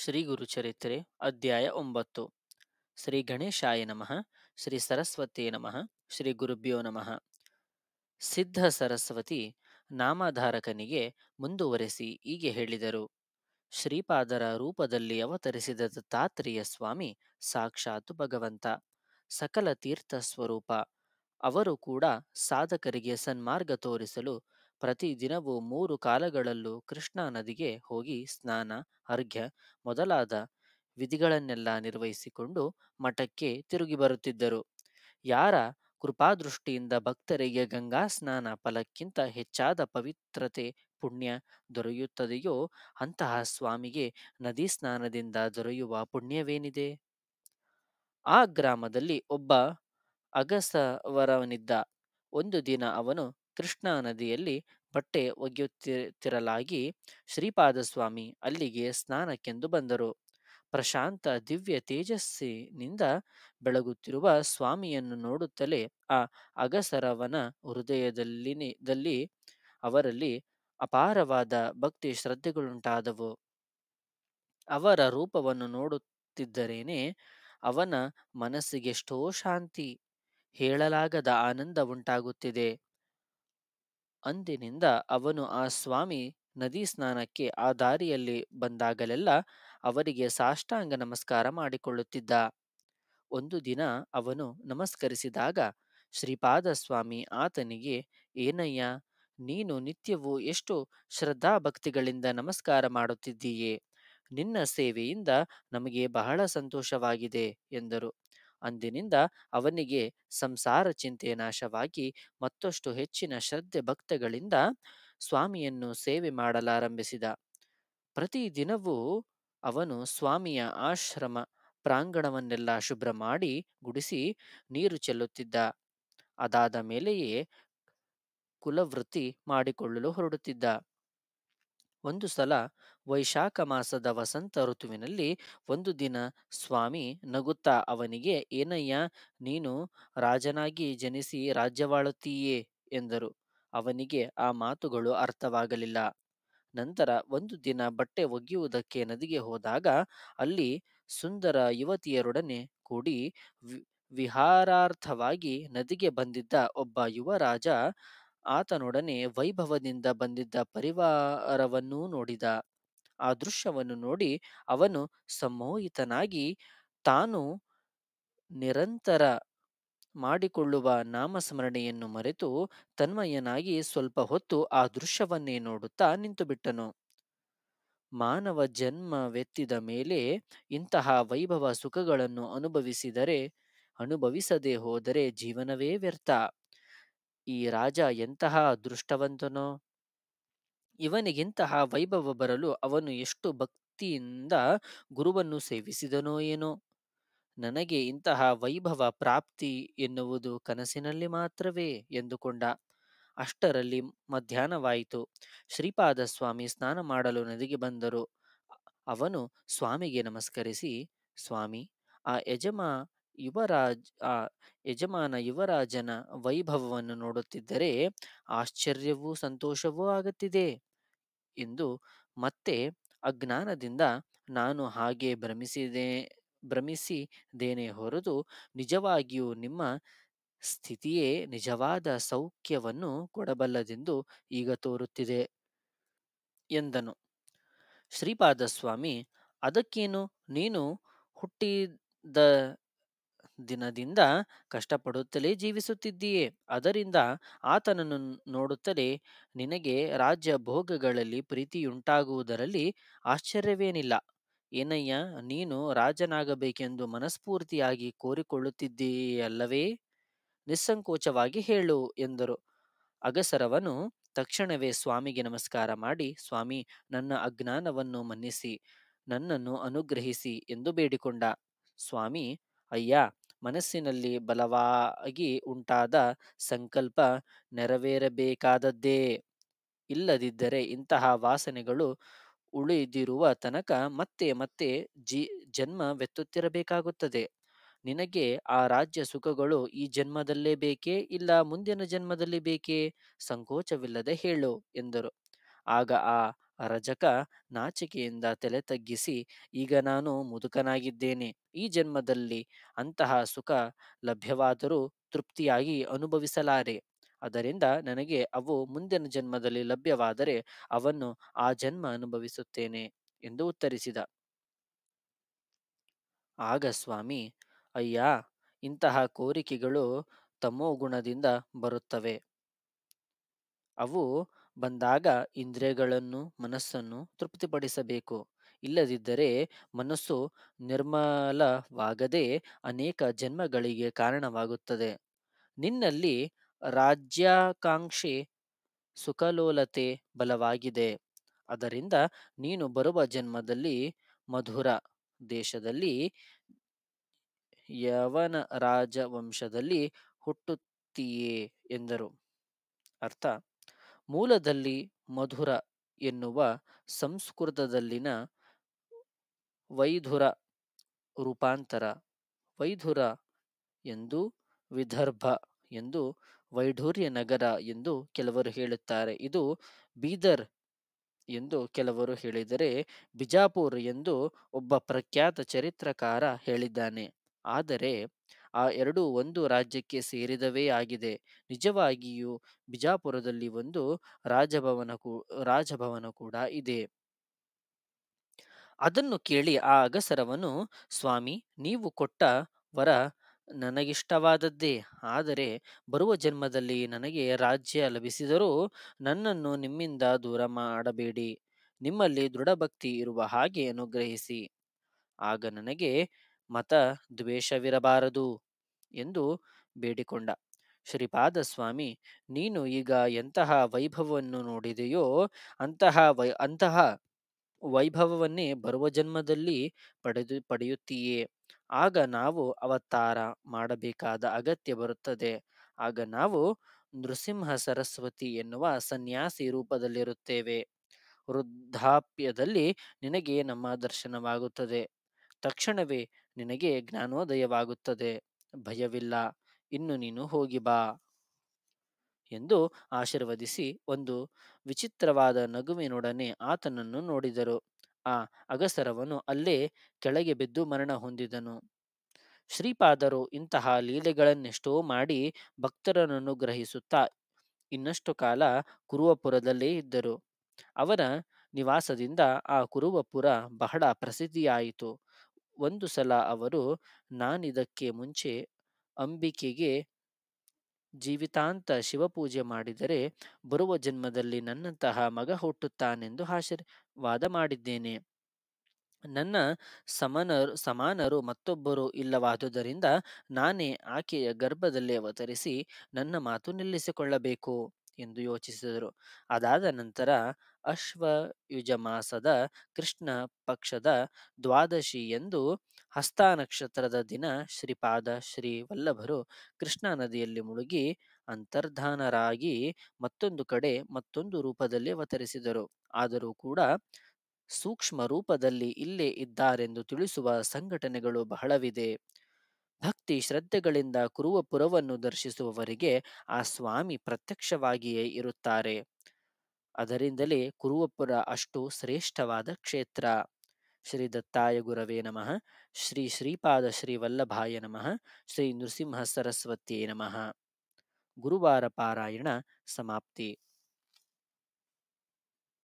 ಶ್ರೀ ಗುರುಚರಿತ್ರೆ ಅಧ್ಯಾಯ ಒಂಬತ್ತು. ಶ್ರೀ ಗಣೇಶಾಯ ನಮಃ, ಶ್ರೀ ಸರಸ್ವತಿ ನಮಃ, ಶ್ರೀ ಗುರುಭ್ಯೋ ನಮಃ. ಸಿದ್ಧ ಸರಸ್ವತಿ ನಾಮಧಾರಕನಿಗೆ ಮುಂದುವರೆಸಿ ಹೀಗೆ ಹೇಳಿದರು. ಶ್ರೀಪಾದರ ರೂಪದಲ್ಲಿ ಅವತರಿಸಿದ ದತ್ತಾತ್ರೇಯ ಸ್ವಾಮಿ ಸಾಕ್ಷಾತ್ ಭಗವಂತ. ಸಕಲ ತೀರ್ಥ ಸ್ವರೂಪ. ಅವರು ಕೂಡ ಸಾಧಕರಿಗೆ ಸನ್ಮಾರ್ಗ ತೋರಿಸಲು ಪ್ರತಿದಿನವೂ ಮೂರು ಕಾಲಗಳಲ್ಲೂ ಕೃಷ್ಣಾ ನದಿಗೆ ಹೋಗಿ ಸ್ನಾನ, ಅರ್ಘ್ಯ ಮೊದಲಾದ ವಿಧಿಗಳನ್ನೆಲ್ಲ ನಿರ್ವಹಿಸಿಕೊಂಡು ಮಠಕ್ಕೆ ತಿರುಗಿ ಬರುತ್ತಿದ್ದರು. ಯಾರ ಕೃಪಾದೃಷ್ಟಿಯಿಂದ ಭಕ್ತರಿಗೆ ಗಂಗಾ ಸ್ನಾನ ಫಲಕ್ಕಿಂತ ಹೆಚ್ಚಾದ ಪವಿತ್ರತೆ ಪುಣ್ಯ ದೊರೆಯುತ್ತದೆಯೋ ಅಂತಹ ಸ್ವಾಮಿಗೆ ನದಿ ಸ್ನಾನದಿಂದ ದೊರೆಯುವ ಪುಣ್ಯವೇನಿದೆ? ಆ ಗ್ರಾಮದಲ್ಲಿ ಒಬ್ಬ ಅಗಸವರವನಿದ್ದ ಒಂದು ದಿನ ಅವನು ಕೃಷ್ಣಾ ನದಿಯಲ್ಲಿ ಬಟ್ಟೆ ಒಗೆಯುತ್ತಿರಲಾಗಿ ಶ್ರೀಪಾದಸ್ವಾಮಿ ಅಲ್ಲಿಗೆ ಸ್ನಾನಕ್ಕೆಂದು ಬಂದರು. ಪ್ರಶಾಂತ ದಿವ್ಯ ತೇಜಸ್ಸಿನಿಂದ ಬೆಳಗುತ್ತಿರುವ ಸ್ವಾಮಿಯನ್ನು ನೋಡುತ್ತಲೇ ಆ ಅಗಸರವನ ಹೃದಯದಲ್ಲಿ ಅವರಲ್ಲಿ ಅಪಾರವಾದ ಭಕ್ತಿ ಶ್ರದ್ಧೆಗಳುಂಟಾದವು. ಅವರ ರೂಪವನ್ನು ನೋಡುತ್ತಿದ್ದರೇನೆ ಅವನ ಮನಸ್ಸಿಗೆಷ್ಟೋ ಶಾಂತಿ ಹೇಳಲಾಗದ ಆನಂದ ಉಂಟಾಗುತ್ತಿದೆ. ಅಂದಿನಿಂದ ಅವನು ಆ ಸ್ವಾಮಿ ನದಿ ಸ್ನಾನಕ್ಕೆ ಆ ದಾರಿಯಲ್ಲಿ ಬಂದಾಗಲೆಲ್ಲ ಅವರಿಗೆ ಸಾಷ್ಟಾಂಗ ನಮಸ್ಕಾರ ಮಾಡಿಕೊಳ್ಳುತ್ತಿದ್ದ. ಒಂದು ದಿನ ಅವನು ನಮಸ್ಕರಿಸಿದಾಗ ಶ್ರೀಪಾದ ಸ್ವಾಮಿ ಆತನಿಗೆ, ಏನಯ್ಯ, ನೀನು ನಿತ್ಯವೂ ಎಷ್ಟು ಶ್ರದ್ಧಾಭಕ್ತಿಗಳಿಂದ ನಮಸ್ಕಾರ ಮಾಡುತ್ತಿದ್ದೀಯೇ? ನಿನ್ನ ಸೇವೆಯಿಂದ ನಮಗೆ ಬಹಳ ಸಂತೋಷವಾಗಿದೆ, ಎಂದರು. ಅಂದಿನಿಂದ ಅವನಿಗೆ ಸಂಸಾರ ಚಿಂತೆ ನಾಶವಾಗಿ ಮತ್ತಷ್ಟು ಹೆಚ್ಚಿನ ಶ್ರದ್ಧೆ ಭಕ್ತಗಳಿಂದ ಸ್ವಾಮಿಯನ್ನು ಸೇವೆ ಮಾಡಲಾರಂಭಿಸಿದ. ಪ್ರತಿದಿನವೂ ಅವನು ಸ್ವಾಮಿಯ ಆಶ್ರಮ ಪ್ರಾಂಗಣವನ್ನೆಲ್ಲ ಶುಭ್ರ ಮಾಡಿ ಗುಡಿಸಿ ನೀರು ಚೆಲ್ಲುತ್ತಿದ್ದ. ಅದಾದ ಮೇಲೆಯೇ ಕುಲವೃತ್ತಿ ಮಾಡಿಕೊಳ್ಳಲು ಹೊರಡುತ್ತಿದ್ದ. ಒಂದು ಸಲ ವೈಶಾಖ ಮಾಸದ ವಸಂತ ಋತುವಿನಲ್ಲಿ ಒಂದು ದಿನ ಸ್ವಾಮಿ ನಗುತ್ತಾ ಅವನಿಗೆ, ಏನಯ್ಯ, ನೀನು ರಾಜನಾಗಿ ಜನಿಸಿ ರಾಜ್ಯವಾಳುತ್ತೀಯೇ? ಎಂದರು. ಅವನಿಗೆ ಆ ಮಾತುಗಳು ಅರ್ಥವಾಗಲಿಲ್ಲ. ನಂತರ ಒಂದು ದಿನ ಬಟ್ಟೆ ಒಗೆಯುವುದಕ್ಕೆ ನದಿಗೆ ಹೋದಾಗ ಅಲ್ಲಿ ಸುಂದರ ಯುವತಿಯರೊಡನೆ ಕೂಡಿ ವಿಹಾರಾರ್ಥವಾಗಿ ನದಿಗೆ ಬಂದಿದ್ದ ಒಬ್ಬ ಯುವರಾಜ ಆತನೊಡನೆ ವೈಭವದಿಂದ ಬಂದಿದ್ದ ಪರಿವಾರವನ್ನೂ ನೋಡಿದ. ಆ ದೃಶ್ಯವನ್ನು ನೋಡಿ ಅವನು ಸಮ್ಮೋಹಿತನಾಗಿ ತಾನು ನಿರಂತರ ಮಾಡಿಕೊಳ್ಳುವ ನಾಮಸ್ಮರಣೆಯನ್ನು ಮರೆತು ತನ್ಮಯನಾಗಿ ಸ್ವಲ್ಪ ಹೊತ್ತು ಆ ದೃಶ್ಯವನ್ನೇ ನೋಡುತ್ತಾ ನಿಂತುಬಿಟ್ಟನು. ಮಾನವ ಜನ್ಮವೆತ್ತಿದ ಮೇಲೆ ಇಂತಹ ವೈಭವ ಸುಖಗಳನ್ನು ಅನುಭವಿಸಿದರೆ, ಅನುಭವಿಸದೆ ಹೋದರೆ ಜೀವನವೇ ವ್ಯರ್ಥ. ಈ ರಾಜ ಎಂತಹ ಅದೃಷ್ಟವಂತನೋ, ಇವನಿಗಿಂತಹ ವೈಭವ ಬರಲು ಅವನು ಎಷ್ಟು ಭಕ್ತಿಯಿಂದ ಗುರುವನ್ನು ಸೇವಿಸಿದನೋ ಏನೋ. ನನಗೆ ಇಂತಹ ವೈಭವ ಪ್ರಾಪ್ತಿ ಎನ್ನುವುದು ಕನಸಿನಲ್ಲಿ ಮಾತ್ರವೇ ಎಂದುಕೊಂಡ. ಅಷ್ಟರಲ್ಲಿ ಮಧ್ಯಾಹ್ನವಾಯಿತು. ಶ್ರೀಪಾದ ಸ್ವಾಮಿ ಸ್ನಾನ ಮಾಡಲು ನದಿಗೆ ಬಂದರು. ಅವನು ಸ್ವಾಮಿಗೆ ನಮಸ್ಕರಿಸಿ, ಸ್ವಾಮಿ, ಆ ಯಜಮಾ ಯುವರಾಜ್, ಆ, ಯಜಮಾನ ಯುವರಾಜನ ವೈಭವವನ್ನು ನೋಡುತ್ತಿದ್ದರೆ ಆಶ್ಚರ್ಯವೂ ಸಂತೋಷವೂ ಆಗುತ್ತಿದೆ ಎಂದು ಮತ್ತೆ ಅಜ್ಞಾನದಿಂದ ನಾನು ಹಾಗೆ ಭ್ರಮಿಸಿದೆ, ಭ್ರಮಿಸಿದ್ದೇನೆ ಹೊರತು ನಿಜವಾಗಿಯೂ ನಿಮ್ಮ ಸ್ಥಿತಿಯೇ ನಿಜವಾದ ಸೌಖ್ಯವನ್ನು ಕೊಡಬಲ್ಲದೆಂದು ಈಗ ತೋರುತ್ತಿದೆ ಎಂದನು. ಶ್ರೀಪಾದಸ್ವಾಮಿ, ಅದಕ್ಕೇನು? ನೀನು ಹುಟ್ಟಿದ ದಿನದಿಂದ ಕಷ್ಟಪಡುತ್ತಲೇ ಜೀವಿಸುತ್ತಿದ್ದೀಯೇ. ಅದರಿಂದ ಆತನನ್ನು ನೋಡುತ್ತಲೇ ನಿನಗೆ ರಾಜ್ಯ ಭೋಗಗಳಲ್ಲಿ ಪ್ರೀತಿಯುಂಟಾಗುವುದರಲ್ಲಿ ಆಶ್ಚರ್ಯವೇನಿಲ್ಲ. ಏನಯ್ಯ, ನೀನು ರಾಜನಾಗಬೇಕೆಂದು ಮನಸ್ಫೂರ್ತಿಯಾಗಿ ಕೋರಿಕೊಳ್ಳುತ್ತಿದ್ದೀಯಲ್ಲವೇ? ನಿಸ್ಸಂಕೋಚವಾಗಿ ಹೇಳು ಎಂದರು. ಅಗಸರವನು ತಕ್ಷಣವೇ ಸ್ವಾಮಿಗೆ ನಮಸ್ಕಾರ ಮಾಡಿ, ಸ್ವಾಮಿ, ನನ್ನ ಅಜ್ಞಾನವನ್ನು ಮನ್ನಿಸಿ, ನನ್ನನ್ನು ಅನುಗ್ರಹಿಸಿ ಎಂದು ಬೇಡಿಕೊಂಡ. ಸ್ವಾಮಿ, ಅಯ್ಯ ಮನಸ್ಸಿನಲ್ಲಿ ಬಲವಾಗಿ ಉಂಟಾದ ಸಂಕಲ್ಪ ನೆರವೇರಬೇಕಾದದ್ದೇ. ಇಲ್ಲದಿದ್ದರೆ ಇಂತಹ ವಾಸನೆಗಳು ಉಳಿದಿರುವ ತನಕ ಮತ್ತೆ ಮತ್ತೆ ಜಿ ಜನ್ಮವೆತ್ತುತ್ತಿರಬೇಕಾಗುತ್ತದೆ ನಿನಗೆ ಆ ರಾಜ್ಯ ಸುಖಗಳು ಈ ಜನ್ಮದಲ್ಲೇ ಬೇಕೇ ಇಲ್ಲ ಮುಂದಿನ ಜನ್ಮದಲ್ಲಿ ಬೇಕೇ? ಸಂಕೋಚವಿಲ್ಲದೆ ಹೇಳು ಎಂದರು. ಆಗ ಆ ರಜಕ ನಾಚಿಕೆಯಿಂದ ತಲೆ ತಗ್ಗಿಸಿ, ಈಗ ನಾನು ಮುದುಕನಾಗಿದ್ದೇನೆ. ಈ ಜನ್ಮದಲ್ಲಿ ಅಂತಹ ಸುಖ ಲಭ್ಯವಾದರೂ ತೃಪ್ತಿಯಾಗಿ ಅನುಭವಿಸಲಾರೆ. ಅದರಿಂದ ನನಗೆ ಅವು ಮುಂದಿನ ಜನ್ಮದಲ್ಲಿ ಲಭ್ಯವಾದರೆ ಅವನ್ನು ಆ ಜನ್ಮ ಅನುಭವಿಸುತ್ತೇನೆ ಎಂದು ಉತ್ತರಿಸಿದ. ಆಗ ಸ್ವಾಮಿ, ಅಯ್ಯ, ಇಂತಹ ಕೋರಿಕೆಗಳು ತಮೋಗುಣದಿಂದ ಬರುತ್ತವೆ. ಅವು ಬಂದಾಗ ಇಂದ್ರಿಯಗಳನ್ನು, ಮನಸ್ಸನ್ನು ತೃಪ್ತಿಪಡಿಸಬೇಕು. ಇಲ್ಲದಿದ್ದರೆ ಮನಸ್ಸು ನಿರ್ಮಲವಾಗದೆ ಅನೇಕ ಜನ್ಮಗಳಿಗೆ ಕಾರಣವಾಗುತ್ತದೆ. ನಿನ್ನಲ್ಲಿ ರಾಜ್ಯಾಕಾಂಕ್ಷಿ ಸುಖಲೋಲತೆ ಬಲವಾಗಿದೆ. ಅದರಿಂದ ನೀನು ಬರುವ ಜನ್ಮದಲ್ಲಿ ಮಧುರ ದೇಶದಲ್ಲಿ ಯವನ ರಾಜವಂಶದಲ್ಲಿ ಹುಟ್ಟುತ್ತೀಯೇ ಎಂದರು. ಅರ್ಥ? ಮೂಲದಲ್ಲಿ ಮಧುರ ಎನ್ನುವ ಸಂಸ್ಕೃತದಲ್ಲಿನ ವೈಧುರ ರೂಪಾಂತರ, ವೈಧುರ ಎಂದು ವಿದರ್ಭ ಎಂದು ವೈಢೂರ್ಯ ನಗರ ಎಂದು ಕೆಲವರು ಹೇಳುತ್ತಾರೆ. ಇದು ಬೀದರ್ ಎಂದು ಕೆಲವರು ಹೇಳಿದರೆ ಬಿಜಾಪುರ್ ಎಂದು ಒಬ್ಬ ಪ್ರಖ್ಯಾತ ಚರಿತ್ರಕಾರ ಹೇಳಿದ್ದಾನೆ. ಆದರೆ ಆ ಎರಡು ಒಂದು ರಾಜ್ಯಕ್ಕೆ ಸೇರಿದವೇ ಆಗಿದೆ. ನಿಜವಾಗಿಯೂ ಬಿಜಾಪುರದಲ್ಲಿ ಒಂದು ರಾಜಭವನ ಕೂ, ರಾಜಭವನ ಕೂಡ ಇದೆ. ಅದನ್ನು ಕೇಳಿ ಆ ಅಗಸರವನು, ಸ್ವಾಮಿ, ನೀವು ಕೊಟ್ಟ ವರ ನನಗಿಷ್ಟವಾದದ್ದೇ. ಆದರೆ ಬರುವ ಜನ್ಮದಲ್ಲಿ ನನಗೆ ರಾಜ್ಯ ಲಭಿಸಿದರೂ ನನ್ನನ್ನು ನಿಮ್ಮಿಂದ ದೂರ ಮಾಡಬೇಡಿ. ನಿಮ್ಮಲ್ಲಿ ದೃಢಭಕ್ತಿ ಇರುವ ಹಾಗೆ ಅನುಗ್ರಹಿಸಿ. ಆಗ ನನಗೆ ಮತ ದ್ವೇಷವಿರಬಾರದು ಎಂದು ಬೇಡಿಕೊಂಡ. ಶ್ರೀಪಾದ ಸ್ವಾಮಿ ನೀನು ಈಗ ಎಂತಹ ವೈಭವವನ್ನು ನೋಡಿದೆಯೋ ಅಂತಹ ವೈ, ಅಂತಹ ವೈಭವವನ್ನೇ ಬರುವ ಜನ್ಮದಲ್ಲಿ ಪಡೆದು, ಪಡೆಯುತ್ತೀಯೇ. ಆಗ ನಾವು ಅವತಾರ ಮಾಡಬೇಕಾದ ಅಗತ್ಯ ಬರುತ್ತದೆ. ಆಗ ನಾವು ನೃಸಿಂಹ ಸರಸ್ವತಿ ಎನ್ನುವ ಸನ್ಯಾಸಿ ರೂಪದಲ್ಲಿರುತ್ತೇವೆ. ವೃದ್ಧಾಪ್ಯದಲ್ಲಿ ನಿನಗೆ ನಮ್ಮ ದರ್ಶನವಾಗುತ್ತದೆ. ತಕ್ಷಣವೇ ನಿನಗೆ ಜ್ಞಾನೋದಯವಾಗುತ್ತದೆ. ಭಯವಿಲ್ಲ. ಇನ್ನು ನೀನು ಹೋಗಿ ಬಾ. ಎಂದು ಆಶೀರ್ವದಿಸಿ ಒಂದು ವಿಚಿತ್ರವಾದ ನಗುವಿನೊಡನೆ ಆತನನ್ನು ನೋಡಿದರು. ಆ ಅಗಸರವನು ಅಲ್ಲೇ ಕೆಳಗೆ ಬಿದ್ದು ಮರಣ ಹೊಂದಿದನು. ಶ್ರೀಪಾದರು ಇಂತಹ ಲೀಲೆಗಳನ್ನೆಷ್ಟೋ ಮಾಡಿ ಭಕ್ತರನ್ನು ಗ್ರಹಿಸುತ್ತಾ ಇನ್ನಷ್ಟು ಕಾಲ ಕುರುವಪುರದಲ್ಲೇ ಇದ್ದರು. ಅವರ ನಿವಾಸದಿಂದ ಆ ಕುರುವಪುರ ಬಹಳ ಪ್ರಸಿದ್ಧಿಯಾಯಿತು. ಒಂದು ಸಲ ಅವರು, ನಾನಿದಕ್ಕೆ ಮುಂಚೆ ಅಂಬಿಕೆಗೆ ಜೀವಿತಾಂತ ಶಿವಪೂಜೆ ಮಾಡಿದರೆ, ಬರುವ ಜನ್ಮದಲ್ಲಿ ನನ್ನಂತಹ ಮಗ ಹುಟ್ಟುತ್ತಾನೆಂದು ಆಶೀರ್ವಾದ ಮಾಡಿದ್ದೇನೆ. ನನ್ನ ಸಮನರು, ಸಮಾನರು ಮತ್ತೊಬ್ಬರು ಇಲ್ಲವಾದುದರಿಂದ ನಾನೇ ಆಕೆಯ ಗರ್ಭದಲ್ಲಿ ಅವತರಿಸಿ ನನ್ನ ಮಾತು ನಿಲ್ಲಿಸಿಕೊಳ್ಳಬೇಕು ಎಂದು ಯೋಚಿಸಿದರು. ಅದಾದ ನಂತರ ಅಶ್ವಯುಜ ಮಾಸದ ಕೃಷ್ಣ ಪಕ್ಷದ ದ್ವಾದಶಿ ಎಂದು ಹಸ್ತ ನಕ್ಷತ್ರದ ದಿನ ಶ್ರೀಪಾದ ಶ್ರೀ ವಲ್ಲಭರು ಕೃಷ್ಣಾ ನದಿಯಲ್ಲಿ ಮುಳುಗಿ ಅಂತರ್ಧಾನರಾಗಿ ಮತ್ತೊಂದು ಕಡೆ ಮತ್ತೊಂದು ರೂಪದಲ್ಲಿ ಅವತರಿಸಿದರು. ಆದರೂ ಕೂಡ ಸೂಕ್ಷ್ಮ ರೂಪದಲ್ಲಿ ಇಲ್ಲೇ ಇದ್ದಾರೆಂದು ತಿಳಿಸುವ ಸಂಘಟನೆಗಳು ಬಹಳವಿದೆ. ಭಕ್ತಿ ಶ್ರದ್ಧೆಗಳಿಂದ ಕುರುವಪುರವನ್ನು ದರ್ಶಿಸುವವರಿಗೆ ಆ ಸ್ವಾಮಿ ಪ್ರತ್ಯಕ್ಷವಾಗಿಯೇ ಇರುತ್ತಾರೆ. ಅದರಿಂದಲೇ ಕುರುವಪುರ ಅಷ್ಟು ಶ್ರೇಷ್ಠವಾದ ಕ್ಷೇತ್ರ. ಶ್ರೀ ದತ್ತಾಯ ಗುರವೇ ನಮಃ. ಶ್ರೀ ಶ್ರೀಪಾದ ಶ್ರೀ ವಲ್ಲಭಾಯ ನಮಃ. ಶ್ರೀ ನೃಸಿಂಹ ಸರಸ್ವತಿಯೇ ನಮಃ. ಗುರುವಾರ ಪಾರಾಯಣ ಸಮಾಪ್ತಿ.